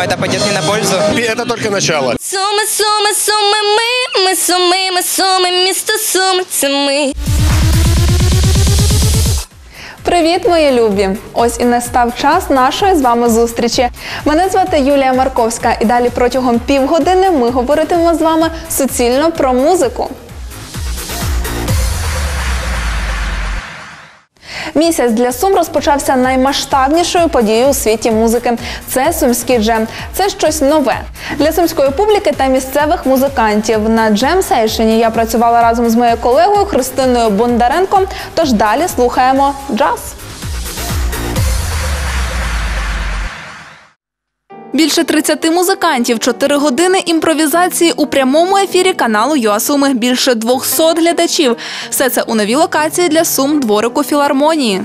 думаю, это пойдет мне на пользу. Это только начало. Суми, суми, суми, ми, ми суми, ми суми, місто Суми, це ми. Привіт, мої любі! Ось і настав час нашої з вами зустрічі. Мене звати Юлія Марковська, і далі протягом півгодини ми говоритимемо з вами суцільно про музику. Місяць для Сум розпочався наймасштабнішою подією у світі музики. Це сумський джем. Це щось нове для сумської публіки та місцевих музикантів. На джем сейшені я працювала разом з моєю колегою Христиною Бондаренко. Тож далі слухаємо джаз. Більше 30 музикантів, 4 години імпровізації у прямому ефірі каналу ЮАСуми. Більше 200 глядачів. Все це у новій локації для Сум дворику філармонії.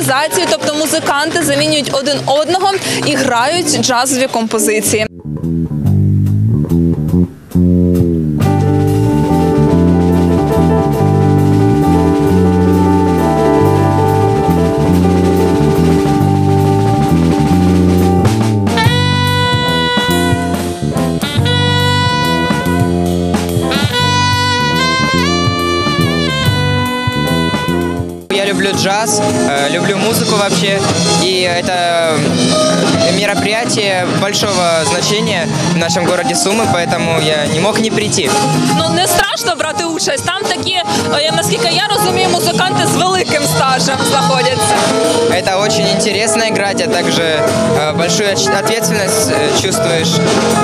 Фестиваль імпровізації, тобто музиканти замінюють один одного і грають джазові композиції. вообще, и это э, мероприятие большого значения в нашем городе Сумы, поэтому я не мог не прийти. Ну не страшно брати участь. Там такі, е, наскільки я розумію, музиканти з великим стажем знаходяться. Это очень интересно играть, а также э, большую оч- ответственность э, чувствуешь,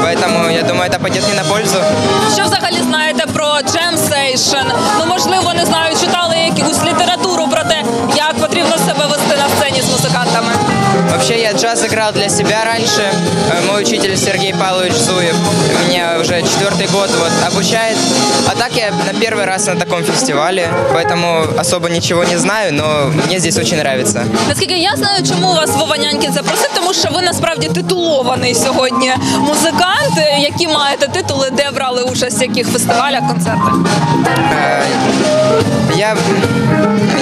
поэтому я думаю, это пойдет мне на пользу. Що взагалі знаєте про Jam Session? Ну можливо, не знаю, читали якусь літературу Oye, джаз играл для себя раньше. Э, Мой учитель Сергей Павлович Зуев меня уже четвертый год вот обучает. А так я на первый раз на таком фестивале, поэтому особо ничего не знаю, но мне здесь очень нравится. Наскільки я знаю, чому вас Вова Нянькін запросив, тому що ви насправді титулований сьогодні музикант, е, які маєте титули, де брали участь в яких фестивалях, концертах. Э, Я,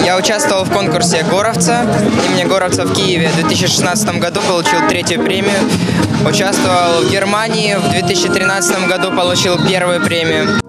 я участвовал в конкурсе Горовца, имени Горовца в Киеве в 2016 году, Получил третью премию. Участвовал в Германии в 2013 году, получил первую премию.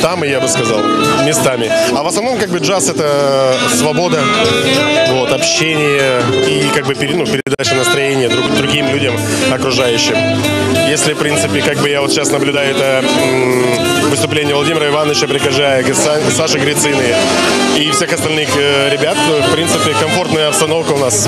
Местами, я бы сказал. Местами. А в основном, как бы, джаз — это свобода, вот, общение и, как бы, пере- ну, передача настроения друг- другим людям, окружающим. Если, в принципе, как бы я вот сейчас наблюдаю это м, выступление Владимира Ивановича Прикажая, Са- Саши Грицины и всех остальных э, ребят, то, в принципе, комфортная обстановка у нас.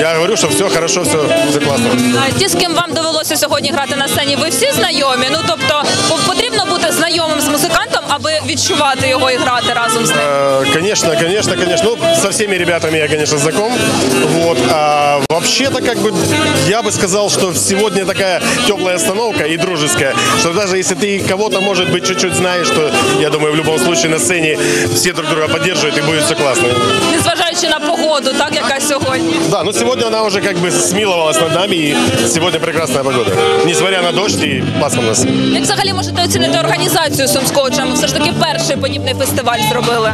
Я говорю, что все хорошо, все, все классно. А Ті, з ким вам довелося сьогодні грати на сцені, ви всі знайомі? Ну тобто по- потрібно бути знайомим з музикантом, аби відчувати його і грати разом з ним. Э, Конечно, конечно, конечно. Ну, со всеми ребятами я, конечно, знаком. Вот. А вообще-то, как бы, я бы сказал, что сегодня такая теплая остановка и дружеская, что даже если ты кого-то, может быть, чуть-чуть знаешь, то, я думаю, в любом случае на сцене все друг друга поддерживают и будет все классно. Незважаючи на погоду, так яка сьогодні. Да, но сегодня она уже как бы смиловалась над нами, и сегодня прекрасная погода. Несмотря на дождь и пасмурность. Як взагалі можете оцінити організацію сумського джему? Все ж таки перший подібний фестиваль зробили.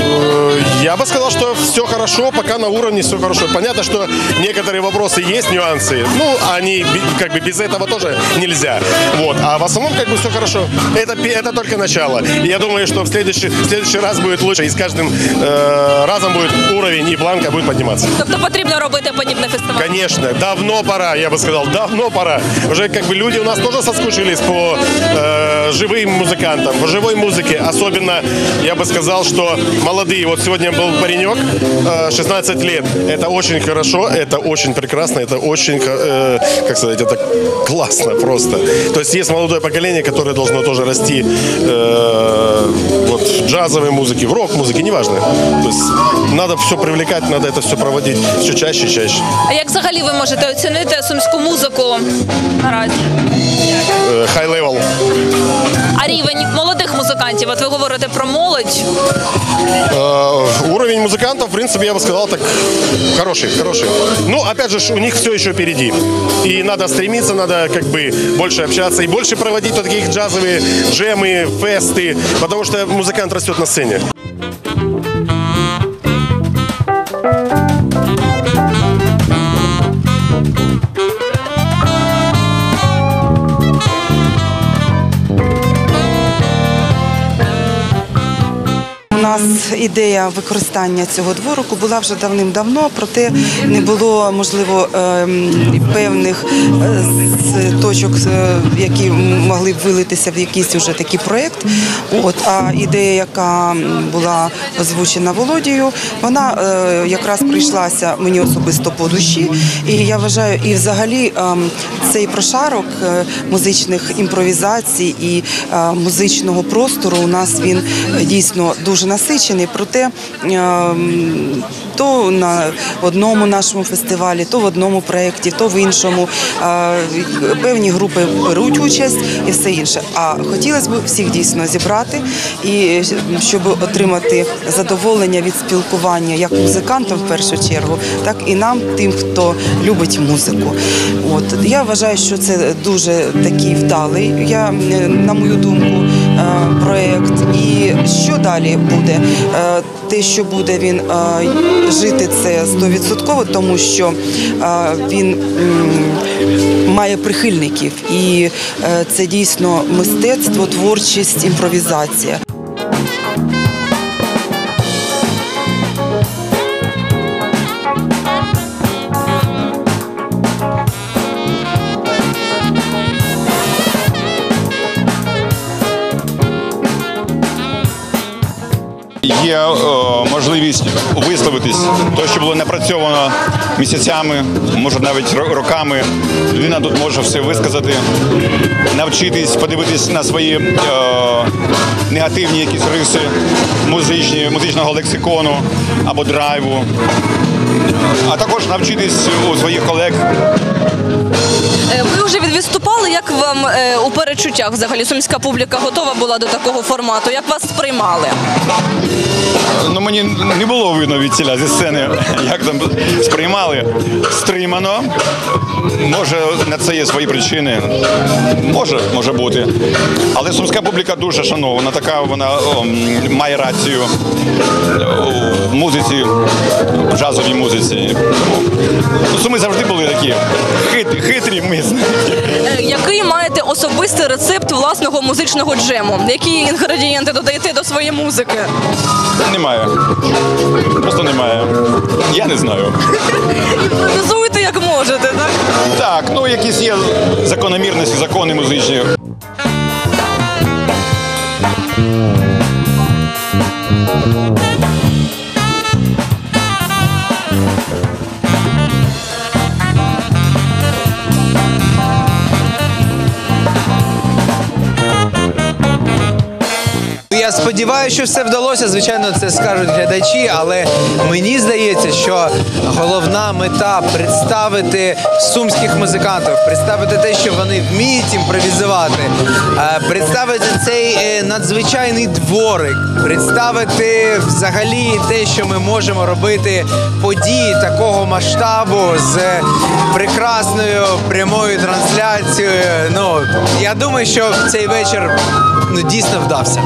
Э, Я бы сказал, что все хорошо, пока на уровне все хорошо. Понятно, что некоторые вопросы есть, нюансы. Ну, они би- как бы без этого тоже нельзя. Вот. А в основном как бы все хорошо. Это, пе- это только начало. И я думаю, что в следующий, в следующий раз будет лучше. И с каждым э, разом будет уровень и планка будет подниматься. Тобто потрібно робити подібний фестиваль. Конечно, давно пора, я бы сказал, давно пора. Уже как бы люди у нас тоже соскучились по э, живым музыкантам, по живой музыке. Особенно, я бы сказал, что молодые. Вот сегодня был паренек, э, 16 лет. Это очень хорошо, это очень прекрасно, это очень, э, как сказать, это классно просто. То есть есть молодое поколение, которое должно тоже расти э, вот, в джазовой музыке, в рок-музыке, неважно. То есть надо все привлекать, надо это все проводить все чаще и чаще. А як взагалі ви можете оцінити сумську музику наразі? Э, high level. А рівень молодих музикантів? От ви говорите про молодь. Э, уровень музыкантов, в принципе, я бы сказал, так хороший, хороший. Ну, опять же, ж, у них все еще впереди. И надо стремиться, надо как бы больше общаться и больше проводить вот таких джазовые джемы, фесты, потому что музыкант растет на сцене. Нас ідея використання цього дворику була вже давним-давно, проте не було можливо ем, певних е, точок, е, які могли б вилитися в якийсь уже такий проєкт. А ідея, яка була озвучена Володією, вона е, якраз прийшлася мені особисто по душі. І я вважаю, і взагалі ем, цей прошарок музичних імпровізацій і музичного простору у нас він дійсно дуже насичений. Проте ем, то на одному нашому фестивалі, то в одному проєкті, то в іншому е, певні групи беруть участь і все інше. А хотілося б всіх дійсно зібрати і щоб отримати задоволення від спілкування як музикантам в першу чергу, так і нам, тим, хто любить музику. От я вважаю, що це дуже такий вдалий, я е, на мою думку, е, проєкт. І що далі буде? Те, що буде він е, жити, це стовідсотково, тому що е, він має прихильників, і е, це дійсно мистецтво, творчість, імпровізація. Висловитись, то, що було напрацьовано місяцями, може навіть роками. Людина тут може все висказати, навчитись, подивитись на свої е, негативні якісь риси музичні, музичного лексикону або драйву, а також навчитись у своїх колег Ви вже відвіступали, як вам е, у перечуттях взагалі сумська публіка готова була до такого формату? Як вас сприймали? Ну мені не було видно від ціля зі сцени, як там сприймали стримано. Може, на це є свої причини. Може, може бути. Але сумська публіка дуже шанована, така вона о, має рацію в музиці, в джазовій музиці. Ну, Суми завжди були такі хитрі, хитрі ми. Е, Який маєте особистий рецепт власного музичного джему? Які інгредієнти додаєте до своєї музики? Немає. Просто немає. Я не знаю. Імпровізуйте як можете, так? Так, ну якісь є закономірності, закони музичні. Я сподіваюся, що все вдалося. Звичайно, це скажуть глядачі, але мені здається, що головна мета представити сумських музикантів, представити те, що вони вміють імпровізувати, е, представити цей е, надзвичайний дворик, представити взагалі те, що ми можемо робити події такого масштабу з прекрасною прямою трансляцією. Ну я думаю, що цей вечір ну дійсно вдався.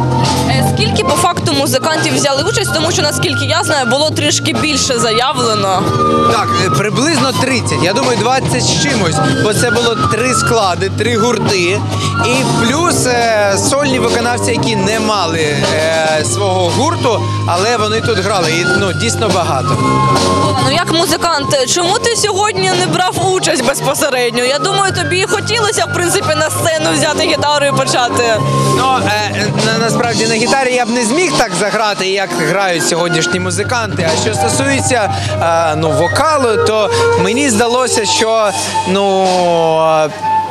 Е, скільки по факту музикантів взяли участь, тому що наскільки я знаю, було трішки більше заявлено. Так, е, приблизно 30. Я думаю, 20 з чимось, бо це було три склади, три гурти. І плюс е, сольні виконавці, які не мали е, свого гурту, але вони тут грали. І ну дійсно багато. Ну як музикант, чому ти сьогодні не брав участь безпосередньо? Я думаю, тобі хотілося в принципі на сцену взяти гітару і почати. Ну е, на, насправді на гітарі я б не зміг так заграти, як грають сьогоднішні музиканти. А що стосується ну вокалу, то мені здалося, що ну.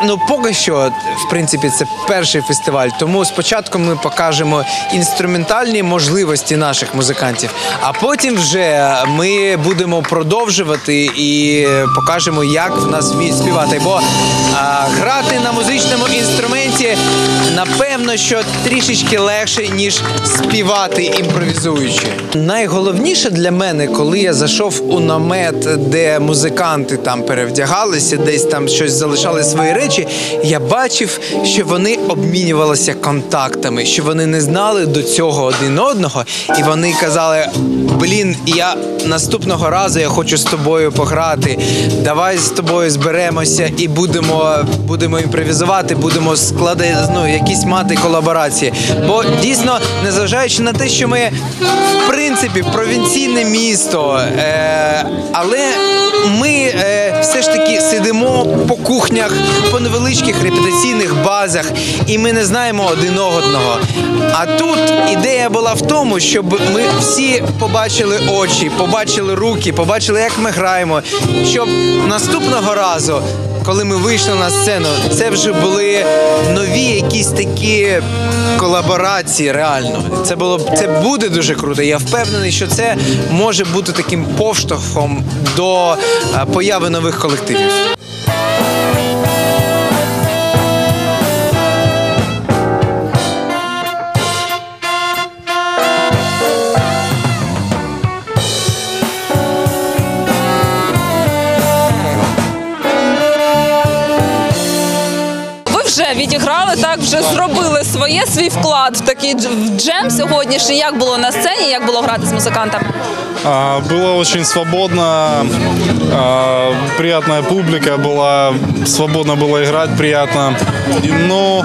Ну, поки що, в принципі, це перший фестиваль. Тому спочатку ми покажемо інструментальні можливості наших музикантів, а потім вже ми будемо продовжувати і покажемо, як в нас вміють співати. Бо а, грати на музичному інструменті напевно, що трішечки легше, ніж співати імпровізуючи. Найголовніше для мене, коли я зайшов у намет, де музиканти там перевдягалися, десь там щось залишали свої речі, я бачив, що вони обмінювалися контактами, що вони не знали до цього один одного, і вони казали: Блін, я наступного разу я хочу з тобою пограти. Давай з тобою зберемося і будемо, будемо імпровізувати, будемо складати ну, якісь мати колаборації. Бо дійсно, незважаючи на те, що ми в принципі провінційне місто, е, але ми е, все ж таки сидимо по кухнях, по невеличких репетиційних базах, і ми не знаємо один одного. А тут ідея була в тому, щоб ми всі побачили очі, побачили руки, побачили, як ми граємо, щоб наступного разу. Коли ми вийшли на сцену, це вже були нові якісь такі колаборації. Реально, це було це буде дуже круто. Я впевнений, що це може бути таким поштовхом до е, появи нових колективів. зробили своє свій вклад в такий дж- в джем сьогоднішній. Як було на сцені, як було грати з музикантами? А, Было очень свободно, а, приятная публика была, свободно было играть, приятно. И, Ну,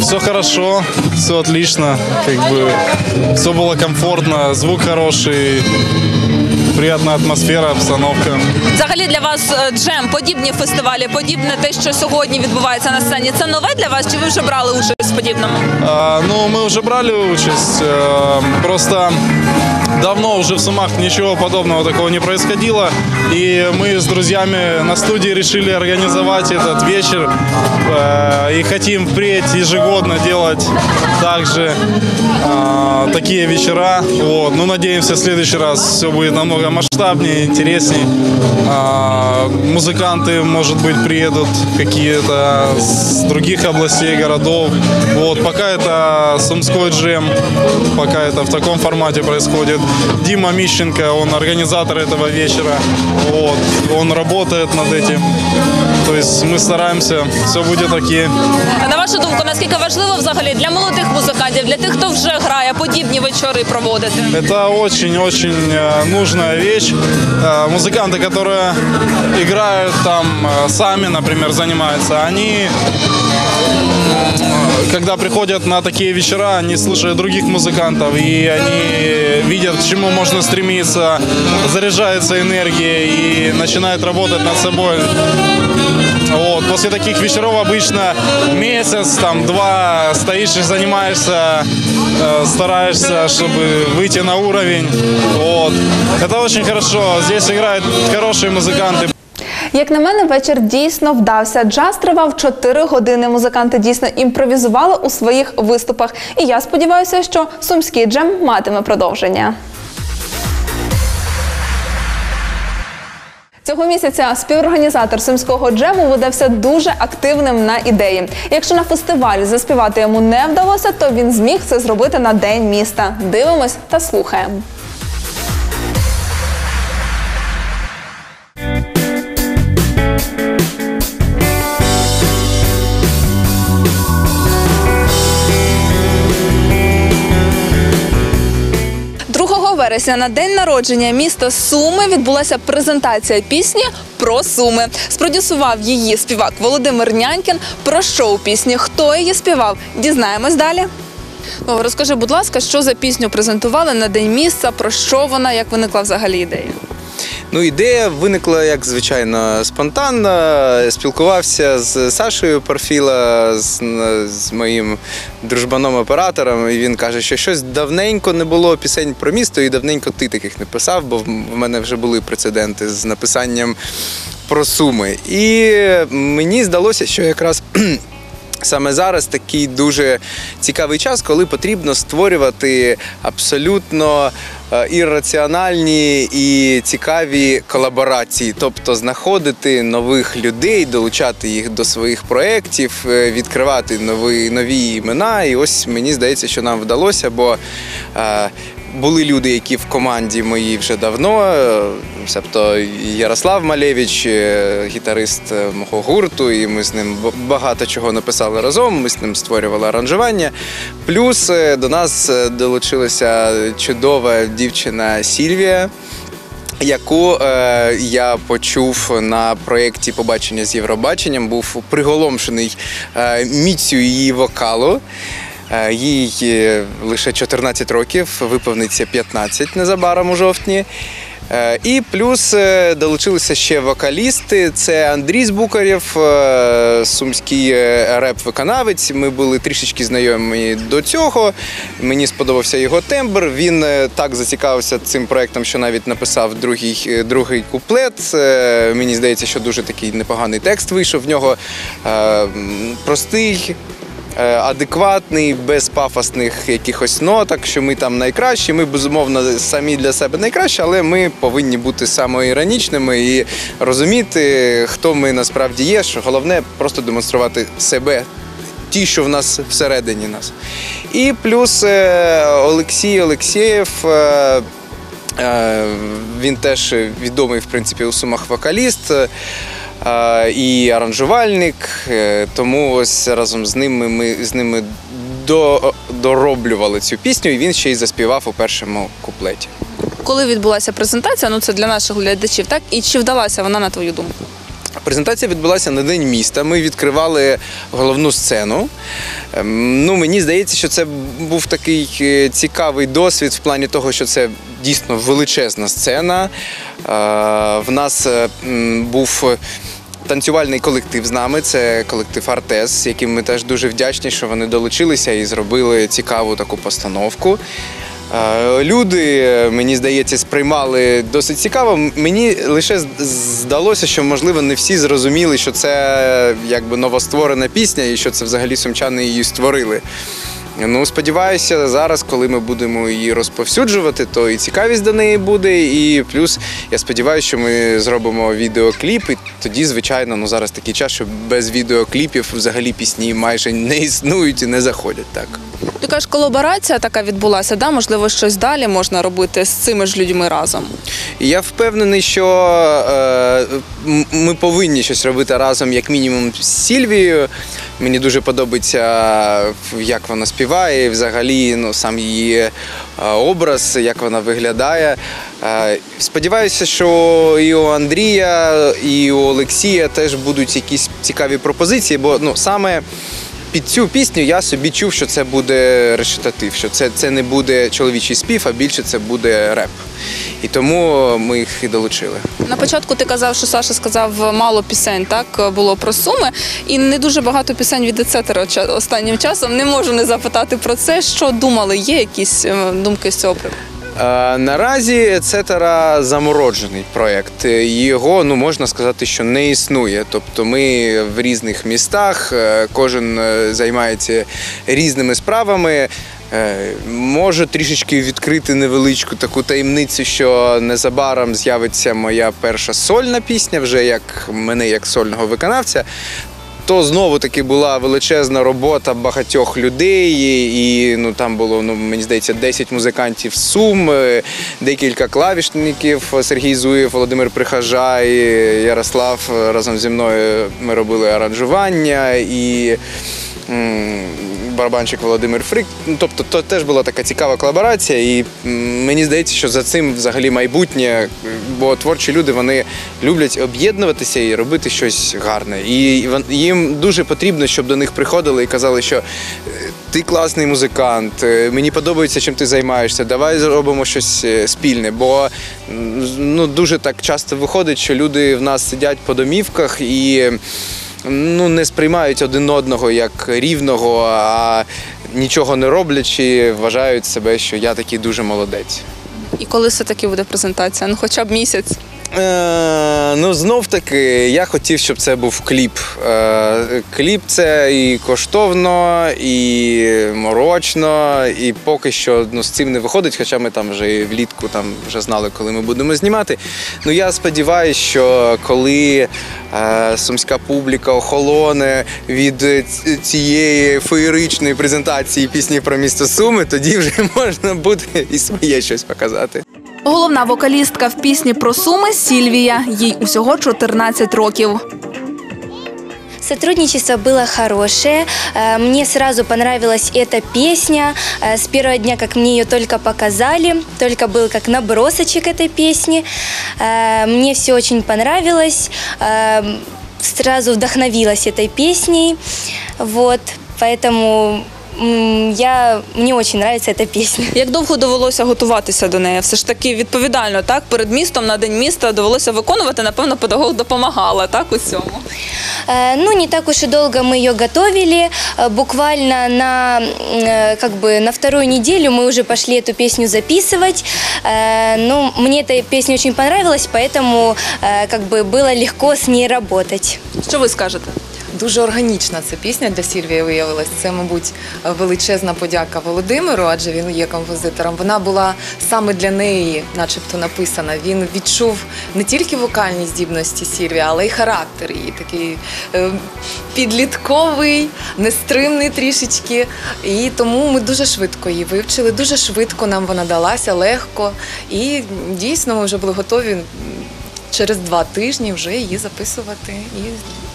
все хорошо, все отлично, как бы все было комфортно, звук хороший, приятная атмосфера, обстановка. Взагалі для вас е, джем, подібні фестивалі, подібне те, що сьогодні відбувається на сцені. Це нове для вас? Чи ви вже брали участь в подібному? А, ну, ми вже брали участь, э, просто давно уже в Сумах ничего подобного такого не происходило, и мы с друзьями на студии решили организовать этот вечер, э, и хотим впредь ежегодно делать также э, такие вечера, вот, ну, надеемся, в следующий раз все будет намного масштабнее, интереснее, А, музыканты, может быть, приедут какие-то с других областей, городов. Вот, пока это Сумской джем, пока это в таком формате происходит. Дима Мищенко, он организатор этого вечера. Вот, он работает над этим. То есть мы стараемся, все будет окей. На вашу думку, наскільки важливо взагалі для молодих музикантів, для тих, хто вже грає, подібні вечори проводити? Это очень-очень э, нужная вещь. Э, Музыканты, которые играют там э, сами, например, занимаются, они э, когда приходят на такие вечера, они слушают других музыкантов, и они видят, к чему можно стремиться, заряжаются энергией и начинают работать над собой. Вот. После таких вечеров обычно месяц, там, два стоишь и занимаешься, э, стараешься, чтобы выйти на уровень. Вот. Это очень хорошо. Здесь играют хорошие музыканты. Як на мене, вечір дійсно вдався. Джаз тривав 4 години. Музиканти дійсно імпровізували у своїх виступах. І я сподіваюся, що сумський джем матиме продовження. Цього місяця співорганізатор сумського джему видався дуже активним на ідеї. Якщо на фестивалі заспівати йому не вдалося, то він зміг це зробити на день міста. Дивимось та слухаємо. Вересня на день народження міста Суми відбулася презентація пісні про Суми. Спродюсував її співак Володимир Нянькін. Про що у пісні? Хто її співав? Дізнаємось далі. Ну, розкажи, будь ласка, що за пісню презентували на день міста, про що вона, як виникла взагалі ідея? Ну, ідея виникла як звичайно спонтанно. Спілкувався з Сашою Парфіла, з, з моїм дружбаном-оператором, і він каже, що щось давненько не було пісень про місто, і давненько ти таких не писав, бо в мене вже були прецеденти з написанням про суми. І мені здалося, що якраз. Саме зараз такий дуже цікавий час, коли потрібно створювати абсолютно е, ірраціональні і цікаві колаборації, тобто знаходити нових людей, долучати їх до своїх проєктів, е, відкривати нові, нові імена. І ось мені здається, що нам вдалося, бо е, були люди, які в команді моїй вже давно, е, тобто Ярослав Малевич, е, гітарист е, мого гурту, і ми з ним багато чого написали разом. Ми з ним створювали аранжування. Плюс до нас долучилася чудова дівчина Сільвія. Яку е, я почув на проєкті Побачення з Євробаченням, був приголомшений е, міцю її вокалу. Е, Їй е, лише 14 років, виповниться 15 незабаром у жовтні. Е, І плюс долучилися ще вокалісти. Це Андрій Збукарєв, сумський реп-виконавець. Ми були трішечки знайомі до цього. Мені сподобався його тембр. Він так зацікавився цим проектом, що навіть написав другий, другий куплет. Мені здається, що дуже такий непоганий текст вийшов в нього. Простий. Е, Адекватний, без пафосних якихось ноток, що ми там найкращі. Ми безумовно самі для себе найкращі, але ми повинні бути самоіронічними і розуміти, хто ми насправді є. Що головне просто демонструвати себе, ті, що в нас всередині нас. І плюс е, Олексій Олексєєв. е, Він теж відомий, в принципі, у сумах вокаліст і аранжувальник. Е, Тому ось разом з ними ми з ними до, дороблювали цю пісню, і він ще й заспівав у першому куплеті. Коли відбулася презентація, ну це для наших глядачів, так? І чи вдалася вона на твою думку? Презентація відбулася на День міста. Ми відкривали головну сцену. Ем, Ну, мені здається, що це був такий е, цікавий досвід в плані того, що це дійсно величезна сцена. Е, В нас був. Танцювальний колектив з нами це колектив Артес, яким ми теж дуже вдячні, що вони долучилися і зробили цікаву таку постановку. Е, Люди, мені здається, сприймали досить цікаво. Мені лише здалося, що можливо не всі зрозуміли, що це якби новостворена пісня і що це взагалі сумчани її створили. Ну, сподіваюся, зараз, коли ми будемо її розповсюджувати, то і цікавість до неї буде. І плюс я сподіваюся, що ми зробимо відеокліп. І тоді, звичайно, ну зараз такий час, що без відеокліпів взагалі пісні майже не існують і не заходять так. Ти кажеш, колаборація така відбулася, да? можливо, щось далі можна робити з цими ж людьми разом. Я впевнений, що е, ми повинні щось робити разом, як мінімум, з Сільвією. Мені дуже подобається, як вона співає, взагалі ну, сам її е, образ, як вона виглядає. Е, Сподіваюся, що і у Андрія, і у Олексія теж будуть якісь цікаві пропозиції, бо ну, саме під цю пісню я собі чув, що це буде решетатив, що це, це не буде чоловічий спів, а більше це буде реп. І тому ми їх і долучили. На початку ти казав, що Саша сказав мало пісень, так було про суми, і не дуже багато пісень від Ецетера ча- останнім часом. Не можу не запитати про це. Що думали? Є якісь е, думки з цього приводу? Е, Наразі Ецетера замороджений проєкт. Його ну можна сказати, що не існує. Тобто ми в різних містах, е, кожен е, займається різними справами. Е, Можу трішечки відкрити невеличку таку таємницю, що незабаром з'явиться моя перша сольна пісня, вже як мене як сольного виконавця. То знову таки була величезна робота багатьох людей, і ну там було ну мені здається 10 музикантів Сум, е, декілька клавішників Сергій Зуєв, Володимир Прихажай, Ярослав разом зі мною ми робили аранжування і. Барабанщик Володимир Фрик. Ну, тобто, то теж була така цікава колаборація, і мені здається, що за цим взагалі майбутнє, бо творчі люди вони люблять об'єднуватися і робити щось гарне. І їм дуже потрібно, щоб до них приходили і казали, що е, ти класний музикант, е, мені подобається, чим ти займаєшся. Давай зробимо щось е, спільне. Бо ну, дуже так часто виходить, що люди в нас сидять по домівках і ну, не сприймають один одного як рівного, а нічого не роблячи, вважають себе, що я такий дуже молодець. І коли все таки буде презентація? Ну хоча б місяць. Е, ну, знов таки, я хотів, щоб це був кліп. Е, кліп це і коштовно, і морочно, і поки що ну, з цим не виходить, хоча ми там вже влітку там вже знали, коли ми будемо знімати. Ну я сподіваюся, що коли е, сумська публіка охолоне від цієї феєричної презентації пісні про місто Суми, тоді вже можна буде і своє щось показати. Головна вокалістка в пісні про суми Сільвія. Їй усього 14 років. Сотрудничество было хорошее. Э, Мне сразу понравилась эта песня. Э, С первого дня, как мне ее только показали, только был как набросочек этой песни. Э, Мне все очень понравилось. Э, Сразу вдохновилась этой песней. Вот, поэтому м, я, мне очень нравится эта песня. Як довго довелося готуватися до неї? Все ж таки відповідально, так? Перед містом на день міста довелося виконувати. Напевно, педагог допомагала, так у цьому. Э, Ну, не так уж и долго мы ее готовили. Э, Буквально на, м, э, как бы на вторую неделю мы уже пошли эту песню записывать. Э, Ну, мне эта песня очень понравилась, поэтому э, как бы было легко с ней работать. Що ви скажете? Дуже органічна ця пісня для Сільвії виявилась. Це, мабуть, величезна подяка Володимиру, адже він є композитором. Вона була саме для неї, начебто, написана. Він відчув не тільки вокальні здібності Сільвії, але й характер її такий е, підлітковий, нестримний трішечки. І тому ми дуже швидко її вивчили. Дуже швидко нам вона далася, легко. І дійсно ми вже були готові через два тижні вже її записувати і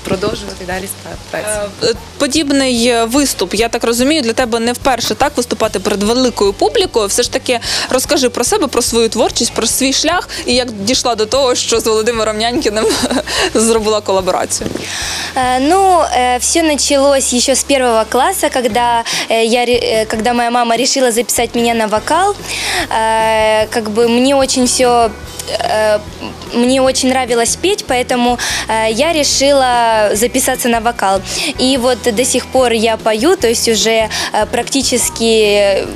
продовжувати далі спра- працю. Е, Подібний е, виступ, я так розумію, для тебе не вперше так виступати перед великою публікою. Все ж таки розкажи про себе, про свою творчість, про свій шлях і як дійшла до того, що з Володимиром Нянькіним зробила колаборацію. Э, Ну, все началось еще с первого класса, когда, э, я, ре- э, когда моя мама решила записать меня на вокал. Э, Как бы мне очень все мне очень нравилось петь, поэтому э, я решила записаться на вокал. И вот до сих пор я пою, то есть уже э, практически э,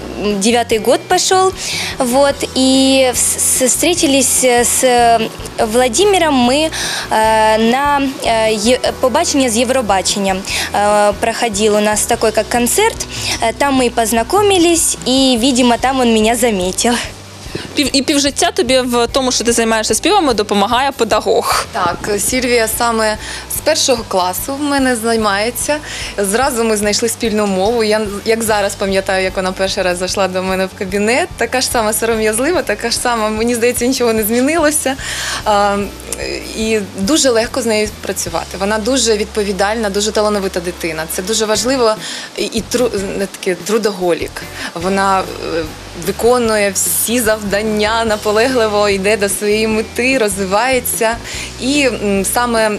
девятый год пошел. Вот, и с- встретились с э, Владимиром мы э, на э, побачення з Євробаченням. Э, Проходил у нас такой как концерт. Э, Там мы и познакомились, и, видимо, там он меня заметил. І півжиття тобі в тому, що ти займаєшся співами, допомагає педагог. Так, Сільвія саме з першого класу в мене займається. Зразу ми знайшли спільну мову. Я як зараз пам'ятаю, як вона перший раз зайшла до мене в кабінет. Така ж сама сором'язлива, така ж сама, мені здається, нічого не змінилося. А, і дуже легко з нею працювати. Вона дуже відповідальна, дуже талановита дитина. Це дуже важливо і, і тру, не таке трудоголік. Вона е, виконує всі завдання, наполегливо йде до своєї мети, розвивається. І саме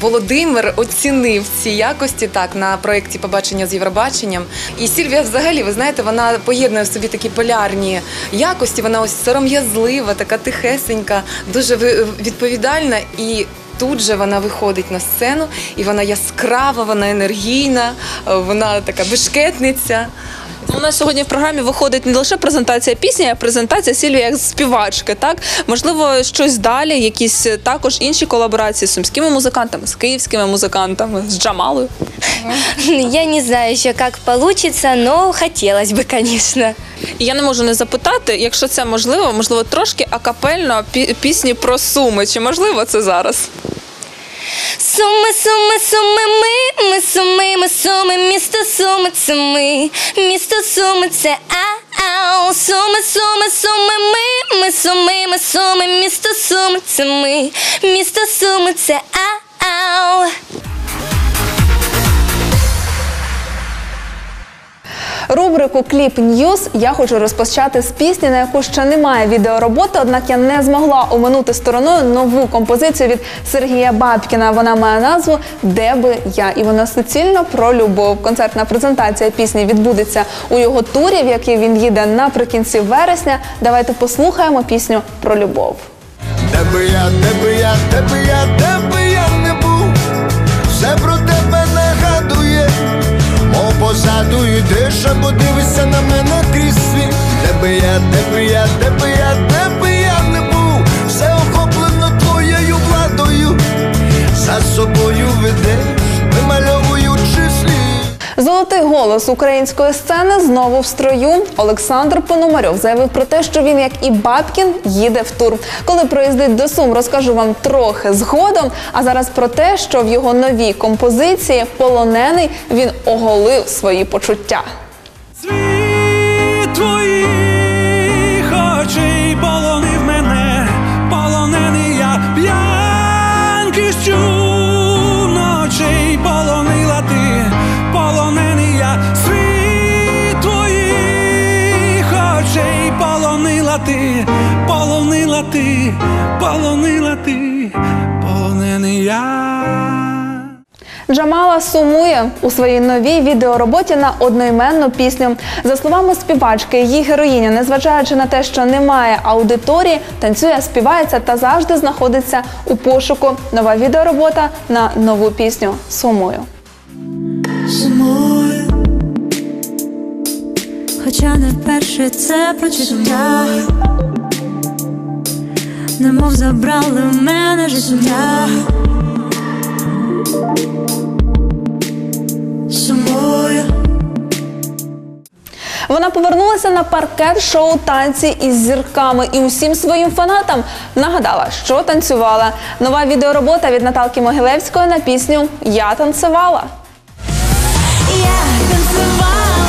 Володимир оцінив ці якості так на проєкті побачення з Євробаченням. І Сільвія, взагалі, ви знаєте, вона поєднує в собі такі полярні якості. Вона ось сором'язлива, така тихесенька, дуже відповідальна і. Тут же вона виходить на сцену, і вона яскрава, вона енергійна, вона така бешкетниця. У нас сьогодні в програмі виходить не лише презентація пісні, а презентація Сільвії як співачки. Так можливо, щось далі, якісь е, також інші колаборації з сумськими музикантами, з київськими музикантами, з Джамалою. Я не знаю еще, как получится, но хотелось бы, конечно. І я не можу не запитати, якщо це можливо, можливо, трошки акапельно пі- пісні про суми. Чи можливо це зараз? Суми, суми, суми, ми, ми суми, ми суми, місто суми, це ми, місто суми, це ау, суми, суми, суми, ми, ми суми, ми суми, місто суми, це ми, місто суми, це ау. Рубрику Clip News я хочу розпочати з пісні, на яку ще немає відеороботи. Однак я не змогла оминути стороною нову композицію від Сергія Бабкіна. Вона має назву Де би я і вона суцільно про любов. Концертна презентація пісні відбудеться у його турі, в який він їде наприкінці вересня. Давайте послухаємо пісню про любов. Де би я, де би я, де би я, де би я не був, все про позаду йдеш, а подивися на мене крізь світ. Де би я, де би я, де би я, де би я не був, все охоплено твоєю владою, за собою слід. Золотий голос української сцени знову в строю. Олександр Пономарьов заявив про те, що він, як і Бабкін, їде в тур. Коли проїздить до Сум, розкажу вам трохи згодом. А зараз про те, що в його новій композиції полонений він оголив свої почуття. Світ твоїх ти, полонила ти, полонений я. Джамала сумує у своїй новій відеороботі на одноіменну пісню. За словами співачки, її героїня, незважаючи на те, що немає аудиторії, танцює, співається та завжди знаходиться у пошуку. Нова відеоробота на нову пісню Сумую. Сумую, хоча не вперше це почуття, немов забрали в мене життя. Сумую. Вона повернулася на паркет шоу танці із зірками і усім своїм фанатам нагадала, що танцювала. Нова відеоробота від Наталки Могилевської на пісню Я танцювала. Я танцевала,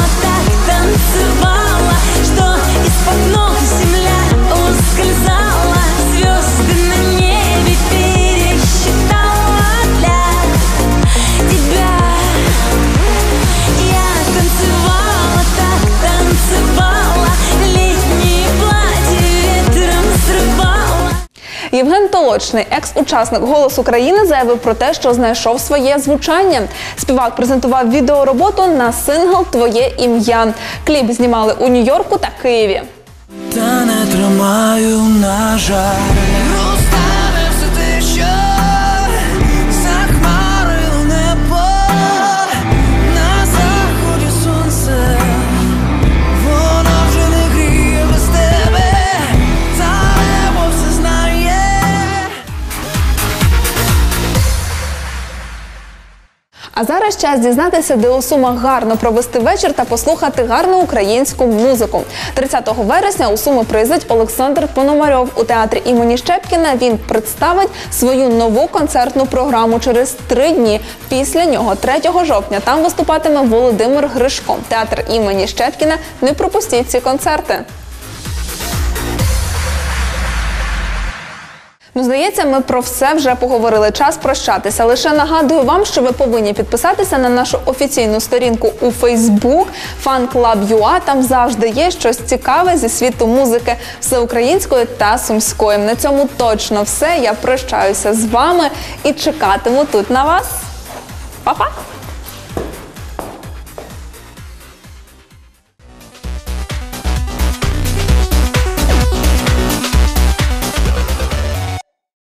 Євген Толочний, екс-учасник «Голос України», заявив про те, що знайшов своє звучання. Співак презентував відеороботу на сингл Твоє ім'я. Кліп знімали у Нью-Йорку та Києві. Та не тримаю, на жаль. А зараз час дізнатися, де у Сумах гарно провести вечір та послухати гарну українську музику. 30 вересня у Суми приїздить Олександр Пономарьов. У театрі імені Щепкіна він представить свою нову концертну програму через три дні. Після нього, 3 жовтня, там виступатиме Володимир Гришко. Театр імені Щепкіна. Не пропустіть ці концерти. Ну, здається, ми про все вже поговорили. Час прощатися. Лише нагадую вам, що ви повинні підписатися на нашу офіційну сторінку у Club UA. Там завжди є щось цікаве зі світу музики всеукраїнської та сумської. На цьому точно все. Я прощаюся з вами і чекатиму тут на вас. Па-па!